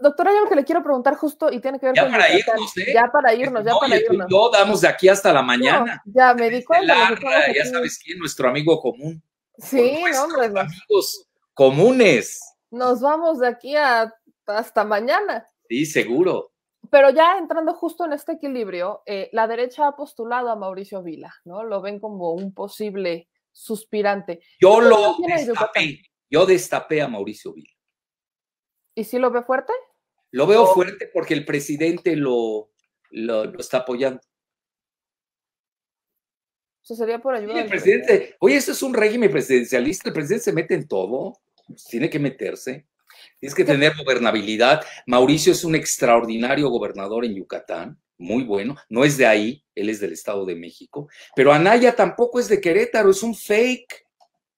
doctora, hay algo que le quiero preguntar justo y tiene que ver ya con para irnos, ¿eh? Ya para irnos, ya para irnos. Yo damos de aquí hasta la mañana. ya me di cuenta. ya sabes quién, nuestro amigo común. Sí, hombre. Amigos comunes. Nos vamos de aquí a, hasta mañana. Sí, seguro. Pero ya entrando justo en este equilibrio, eh, la derecha ha postulado a Mauricio Vila, ¿no? Lo ven como un posible suspirante. Yo lo destapé, yo destapé a Mauricio Vila. ¿Y si lo ve fuerte? Lo veo fuerte porque el presidente lo, lo, está apoyando. Eso sería por ayuda. el presidente, oye, esto es un régimen presidencialista, el presidente se mete en todo, tiene que meterse. Tienes que tener gobernabilidad. Mauricio es un extraordinario gobernador en Yucatán, muy bueno. No es de ahí, él es del Estado de México. Pero Anaya tampoco es de Querétaro, es un fake.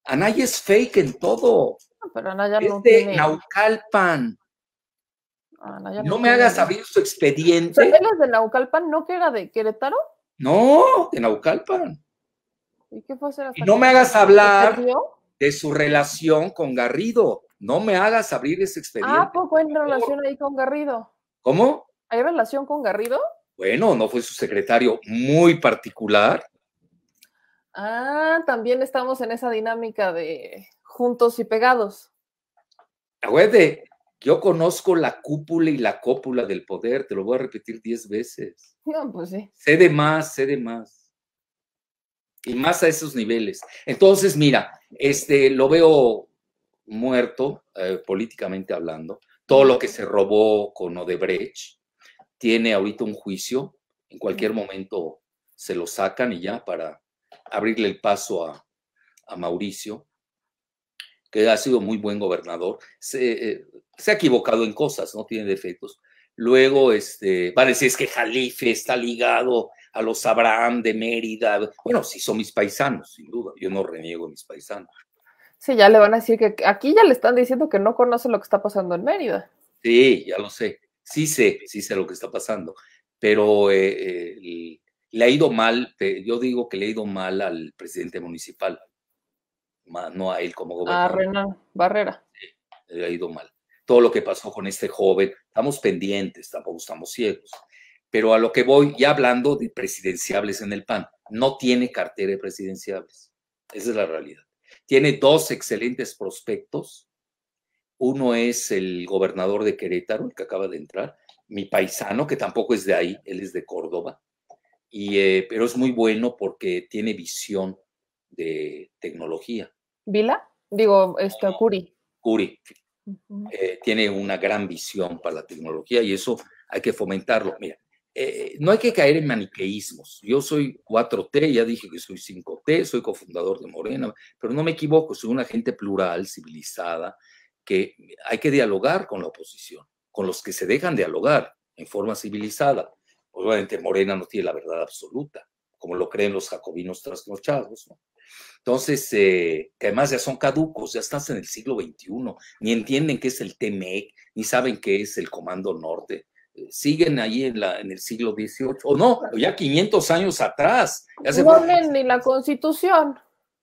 Anaya es fake en todo. pero Anaya es no de tiene... Naucalpan. Anaya no, me hagas abrir su expediente. ¿Él es de Naucalpan, no que era de Querétaro? No, de Naucalpan. ¿Y qué fue hacer Y no me hagas hablar de su relación con Garrido. No me hagas abrir ese expediente. Ah, poco hay relación ahí con Garrido. ¿Cómo? ¿Hay relación con Garrido? Bueno, no fue su secretario muy particular. Ah, también estamos en esa dinámica de juntos y pegados. Acuérdate, yo conozco la cúpula y la cópula del poder, te lo voy a repetir diez veces. No, pues sí. Sé de más, sé de más. Y más a esos niveles. Entonces, mira, este, lo veo muerto, eh, políticamente hablando. Todo lo que se robó con Odebrecht tiene ahorita un juicio. En cualquier momento se lo sacan y ya para abrirle el paso a, Mauricio, que ha sido muy buen gobernador. Eh, se, ha equivocado en cosas, no tiene defectos. Luego, este, van a decir es que Jalife está ligado a los Abraham de Mérida. Bueno, sí son mis paisanos, sin duda. Yo no reniego a mis paisanos. Sí, ya le van a decir que aquí ya le están diciendo que no conoce lo que está pasando en Mérida. Sí, ya lo sé. Sí sé, sí sé lo que está pasando. Pero eh, eh, le ha ido mal, yo digo que le ha ido mal al presidente municipal, no a él como gobernador. A Renan Barrera. Sí, le ha ido mal. Todo lo que pasó con este joven, estamos pendientes, tampoco estamos ciegos. Pero a lo que voy, ya hablando de presidenciables en el PAN, no tiene cartera de presidenciables. Esa es la realidad. Tiene dos excelentes prospectos. Uno es el gobernador de Querétaro, el que acaba de entrar, mi paisano, que tampoco es de ahí, él es de Córdoba, y, eh, pero es muy bueno porque tiene visión de tecnología. ¿Vila? Digo, este, Curi. Curi. Eh, tiene una gran visión para la tecnología y eso hay que fomentarlo. Mira, eh, no hay que caer en maniqueísmos. Yo soy 4T, ya dije que soy 5T, soy cofundador de Morena, pero no me equivoco, soy una gente plural, civilizada, que hay que dialogar con la oposición, con los que se dejan dialogar en forma civilizada. Obviamente Morena no tiene la verdad absoluta, como lo creen los jacobinos trasnochados. ¿no? Entonces, eh, que además ya son caducos, ya están en el siglo XXI, ni entienden qué es el TMEC, ni saben qué es el Comando Norte siguen ahí en, la, en el siglo XVIII, o no, ya 500 años atrás. no leen ni la constitución.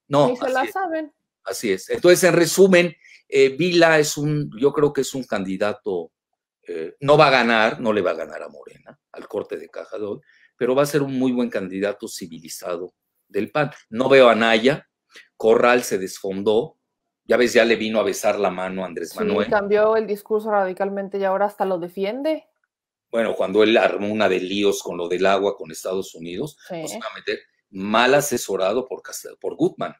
No. Ni se la saben. Así es. Entonces, en resumen, eh, Vila es un, yo creo que es un candidato, eh, no va a ganar, no le va a ganar a Morena, al corte de caja de hoy, pero va a ser un muy buen candidato civilizado del PAN. No veo a Naya, Corral se desfondó, ya ves, ya le vino a besar la mano a Andrés sí, Manuel. cambió el discurso radicalmente y ahora hasta lo defiende bueno, cuando él armó una de líos con lo del agua con Estados Unidos, pues, mal asesorado por, por Gutman,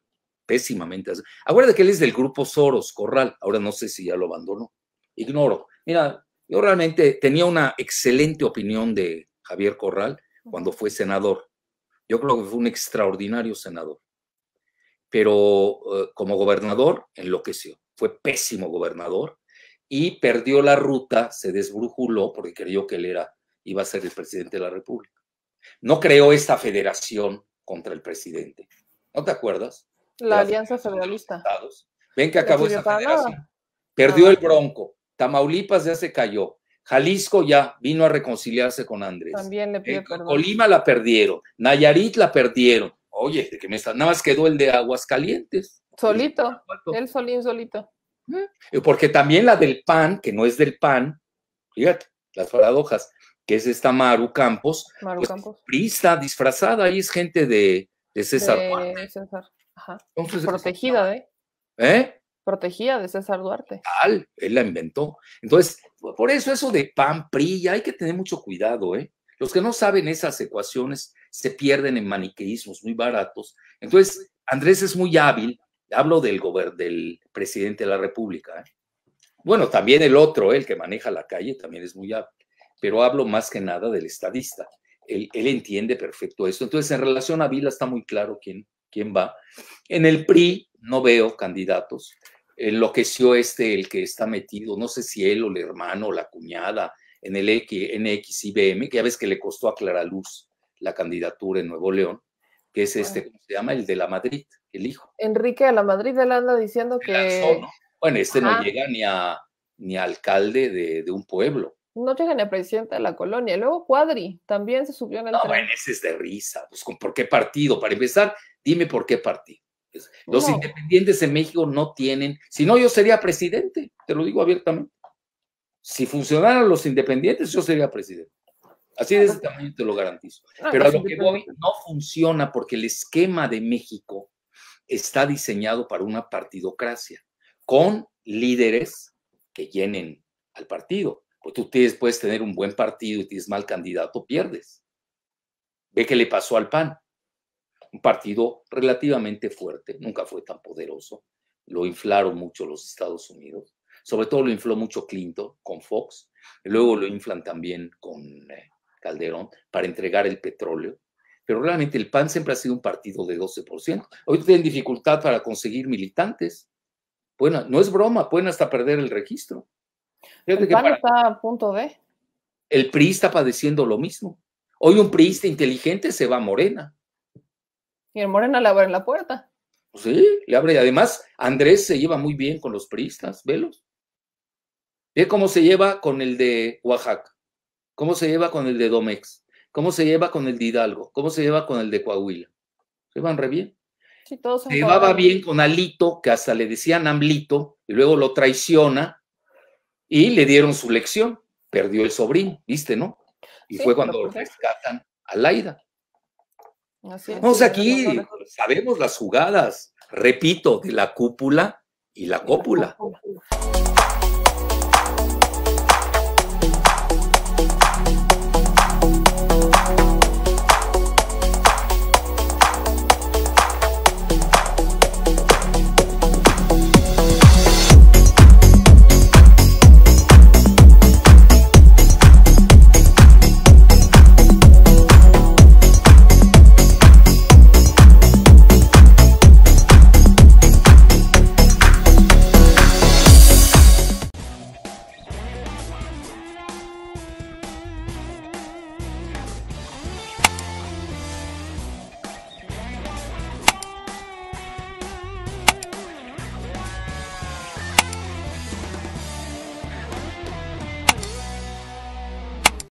pésimamente. Acuérdate que él es del grupo Soros, Corral, ahora no sé si ya lo abandonó, ignoro. Mira, yo realmente tenía una excelente opinión de Javier Corral cuando fue senador. Yo creo que fue un extraordinario senador. Pero eh, como gobernador enloqueció. Fue pésimo gobernador y perdió la ruta, se desbrujuló porque creyó que él era, iba a ser el presidente de la República. No creó esta federación contra el presidente. ¿No te acuerdas? La, Alianza Federalista. Ven que acabó esa federación. Perdió el Bronco. Tamaulipas ya se cayó. Jalisco ya vino a reconciliarse con Andrés. También le pidió Colima la perdieron. Nayarit la perdieron. Oye, de que me está, nada más quedó el de Aguascalientes. Solito. El Solín solito. Porque también la del PAN, que no es del PAN, fíjate, las paradojas, que es esta Maru Campos, Maru pues, Campos. priista disfrazada, ahí es gente de, de César de Duarte. César. Ajá. Entonces, Protegida, ¿eh? ¿Eh? Protegida de César Duarte. Tal, él la inventó. Entonces, por eso eso de PAN, PRI, hay que tener mucho cuidado, ¿eh? Los que no saben esas ecuaciones se pierden en maniqueísmos muy baratos. Entonces, Andrés es muy hábil, hablo del, del presidente de la República. ¿eh? Bueno, también el otro, el que maneja la calle, también es muy hábil, pero hablo más que nada del estadista. Él, entiende perfecto eso. Entonces, en relación a Vila está muy claro quién, quién va. En el PRI no veo candidatos. Enloqueció este, el que está metido, no sé si él o el hermano o la cuñada, en el X, NXIBM, que ya ves que le costó a Clara Luz la candidatura en Nuevo León, que es este, ¿cómo se llama? El de la Madrid, el hijo. Enrique de la Madrid él anda diciendo lanzó, que ¿no? Bueno, este no llega ni a, ni a alcalde de, de un pueblo. no llega ni a presidente de la colonia. Luego Cuadri también se subió en el No, tren. bueno, ese es de risa. Pues, ¿con- ¿Por qué partido? Para empezar, dime por qué partido. Los No. independientes en México no tienen, si no, yo sería presidente, te lo digo abiertamente. Si funcionaran los independientes, yo sería presidente. Así de ese tamaño te lo garantizo. Pero a los lo que voy, no funciona porque el esquema de México está diseñado para una partidocracia, con líderes que llenen al partido. Pues tú tienes, puedes tener un buen partido y tienes mal candidato, pierdes. Ve qué le pasó al PAN. Un partido relativamente fuerte, nunca fue tan poderoso. Lo inflaron mucho los Estados Unidos. Sobre todo lo infló mucho Clinton con Fox. Y luego lo inflan también con eh, Calderón para entregar el petróleo. Pero realmente el PAN siempre ha sido un partido de 12%. Hoy tienen dificultad para conseguir militantes. Bueno, no es broma, pueden hasta perder el registro. Fíjate El PAN para- está a punto de. el PRI está padeciendo lo mismo. Hoy un priista inteligente se va a Morena. Y el Morena le abre la puerta. Sí, le abre. Además, Andrés se lleva muy bien con los priistas, velos. Ve cómo se lleva con el de Oaxaca, cómo se lleva con el de Domex, cómo se lleva con el de Hidalgo, cómo se lleva con el de Coahuila. Se van re bien. Sí, todos son Se llevaba bien con Alito, que hasta le decían Amlito, y luego lo traiciona y le dieron su lección. Perdió el sobrino, ¿viste, no? Y Sí, fue cuando rescatan a Laida. Así es, Entonces sí, aquí no, no, no. sabemos las jugadas, repito, de la cúpula y la cópula. cúpula.